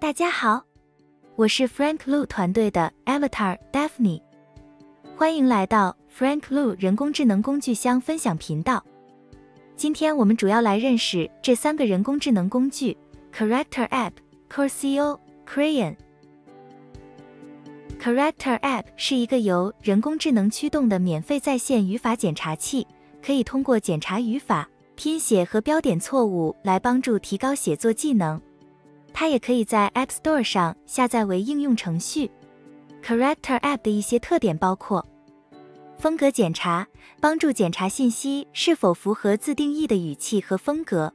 大家好，我是 Frank Lu 团队的 Avatar Daphne，欢迎来到 Frank Lu 人工智能工具箱分享频道。今天我们主要来认识这三个人工智能工具：Character App、Corsio、Crayon。Character App 是一个由人工智能驱动的免费在线语法检查器，可以通过检查语法、拼写和标点错误来帮助提高写作技能。它也可以在 App Store 上下载为应用程序。Character App 的一些特点包括：风格检查，帮助检查信息是否符合自定义的语气和风格；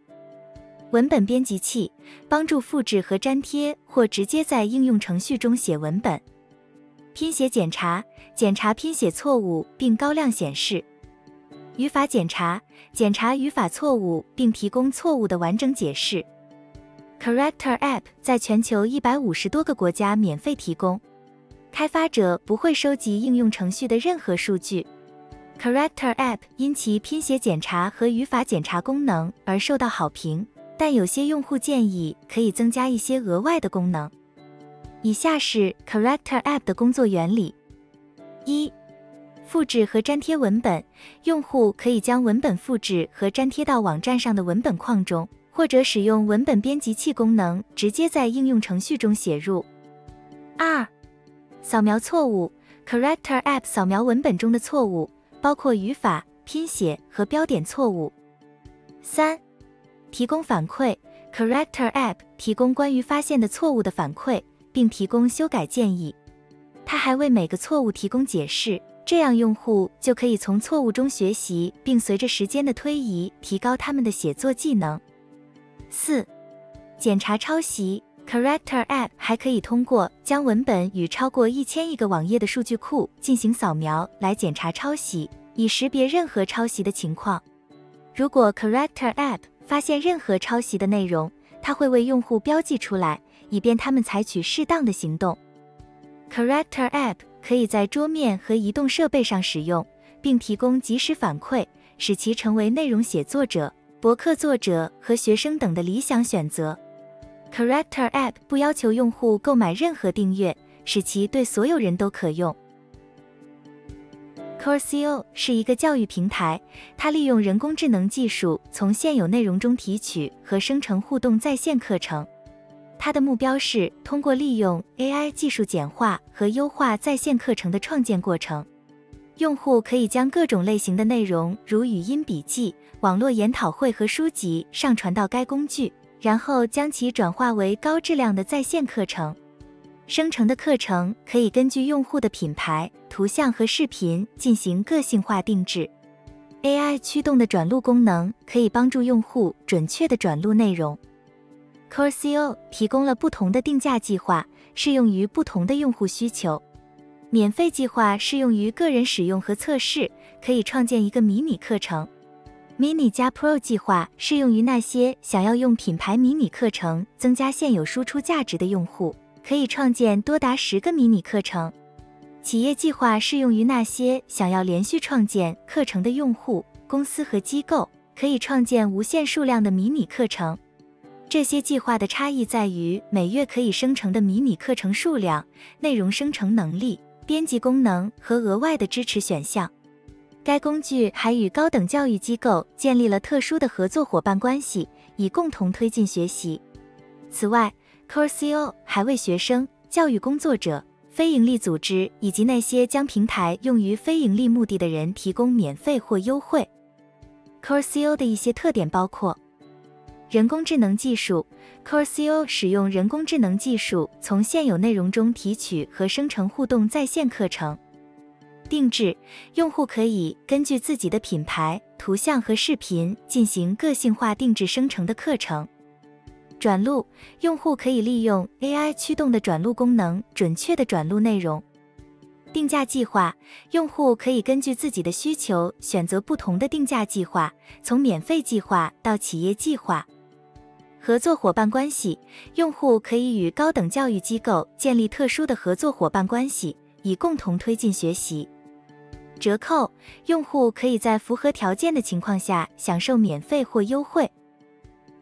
文本编辑器，帮助复制和粘贴或直接在应用程序中写文本；拼写检查，检查拼写错误并高亮显示；语法检查，检查语法错误并提供错误的完整解释。Character App 在全球一百五十多个国家免费提供，开发者不会收集应用程序的任何数据。Character App 因其拼写检查和语法检查功能而受到好评，但有些用户建议可以增加一些额外的功能。以下是 Character App 的工作原理：一、复制和粘贴文本，用户可以将文本复制和粘贴到网站上的文本框中。或者使用文本编辑器功能，直接在应用程序中写入。二、扫描错误，Corrector App 扫描文本中的错误，包括语法、拼写和标点错误。三、提供反馈，Corrector App 提供关于发现的错误的反馈，并提供修改建议。它还为每个错误提供解释，这样用户就可以从错误中学习，并随着时间的推移提高他们的写作技能。四、检查抄袭，Character App 还可以通过将文本与超过一千亿个网页的数据库进行扫描来检查抄袭，以识别任何抄袭的情况。如果 Character App 发现任何抄袭的内容，它会为用户标记出来，以便他们采取适当的行动。Character App 可以在桌面和移动设备上使用，并提供及时反馈，使其成为内容写作者。博客作者和学生等的理想选择。Character App 不要求用户购买任何订阅，使其对所有人都可用。Corsio 是一个教育平台，它利用人工智能技术从现有内容中提取和生成互动在线课程。它的目标是通过利用 AI 技术简化和优化在线课程的创建过程。用户可以将各种类型的内容，如语音笔记、网络研讨会和书籍上传到该工具，然后将其转化为高质量的在线课程。生成的课程可以根据用户的品牌、图像和视频进行个性化定制。AI 驱动的转录功能可以帮助用户准确的转录内容。Corsio 提供了不同的定价计划，适用于不同的用户需求。免费计划适用于个人使用和测试，可以创建一个迷你课程。Mini 加 Pro 计划适用于那些想要用品牌迷你课程增加现有输出价值的用户，可以创建多达十个迷你课程。企业计划适用于那些想要连续创建课程的用户、公司和机构，可以创建无限数量的迷你课程。这些计划的差异在于每月可以生成的迷你课程数量、内容生成能力。编辑功能和额外的支持选项。该工具还与高等教育机构建立了特殊的合作伙伴关系，以共同推进学习。此外，Corsio 还为学生、教育工作者、非营利组织以及那些将平台用于非营利目的的人提供免费或优惠。Corsio 的一些特点包括。人工智能技术，Corsio 使用人工智能技术从现有内容中提取和生成互动在线课程。定制，用户可以根据自己的品牌、图像和视频进行个性化定制生成的课程。转录，用户可以利用 AI 驱动的转录功能，准确的转录内容。定价计划，用户可以根据自己的需求选择不同的定价计划，从免费计划到企业计划。合作伙伴关系，用户可以与高等教育机构建立特殊的合作伙伴关系，以共同推进学习。折扣，用户可以在符合条件的情况下享受免费或优惠。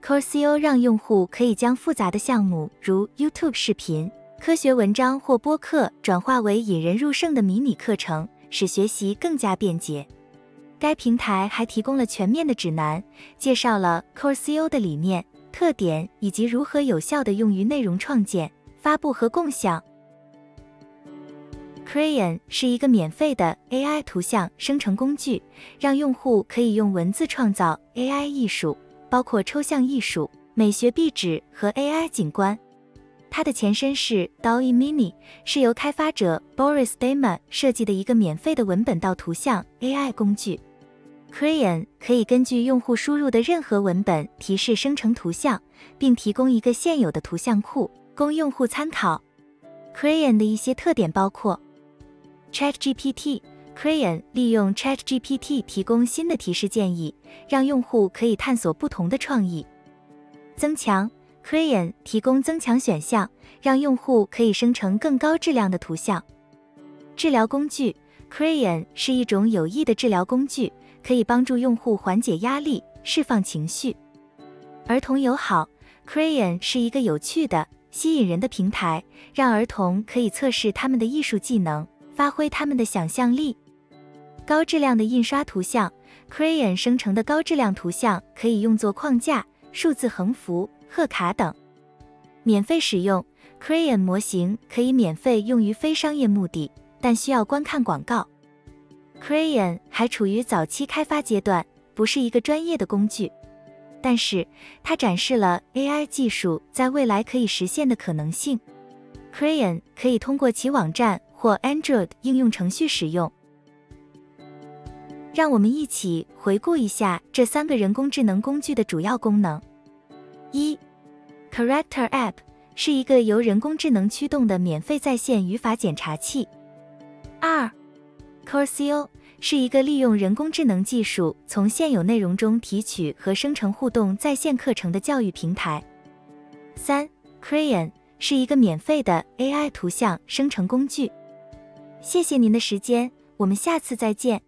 Courseo 让用户可以将复杂的项目，如 YouTube 视频、科学文章或播客，转化为引人入胜的迷你课程，使学习更加便捷。该平台还提供了全面的指南，介绍了 Courseo 的理念、特点以及如何有效地用于内容创建、发布和共享。Crayon 是一个免费的 AI 图像生成工具，让用户可以用文字创造 AI 艺术。包括抽象艺术、美学壁纸和 AI 景观。它的前身是 DALL-E Mini，是由开发者 Boris Dema 设计的一个免费的文本到图像 AI 工具。Crayon 可以根据用户输入的任何文本提示生成图像，并提供一个现有的图像库供用户参考。Crayon 的一些特点包括 ChatGPT。Crayon 利用 ChatGPT 提供新的提示建议，让用户可以探索不同的创意。增强 Crayon 提供增强选项，让用户可以生成更高质量的图像。治疗工具 Crayon 是一种有益的治疗工具，可以帮助用户缓解压力、释放情绪。儿童友好 Crayon 是一个有趣的、吸引人的平台，让儿童可以测试他们的艺术技能，发挥他们的想象力。高质量的印刷图像，Crayon 生成的高质量图像可以用作框架、数字横幅、贺卡等。免费使用 Crayon 模型可以免费用于非商业目的，但需要观看广告。Crayon 还处于早期开发阶段，不是一个专业的工具，但是它展示了 AI 技术在未来可以实现的可能性。Crayon 可以通过其网站或 Android 应用程序使用。让我们一起回顾一下这三个人工智能工具的主要功能。一，Character App 是一个由人工智能驱动的免费在线语法检查器。二，Courseo 是一个利用人工智能技术从现有内容中提取和生成互动在线课程的教育平台。三，Crayon 是一个免费的 AI 图像生成工具。谢谢您的时间，我们下次再见。